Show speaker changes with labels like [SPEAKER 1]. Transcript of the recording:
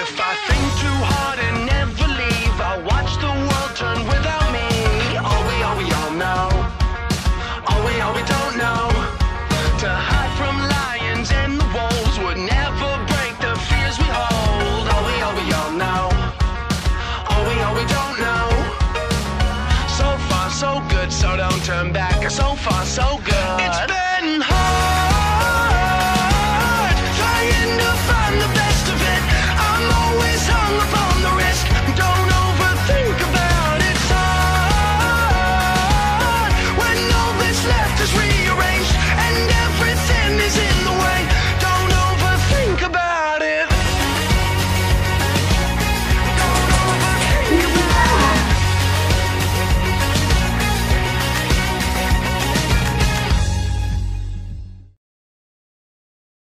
[SPEAKER 1] If I think too hard and never leave, I watch the world turn without me. All we, all we all know. All we, all we don't know. To hide from lions and the wolves would never break the fears we hold. All we, all we all know. All we, all we don't know. So far, so good, so don't turn back. So far, so good. It's been hard.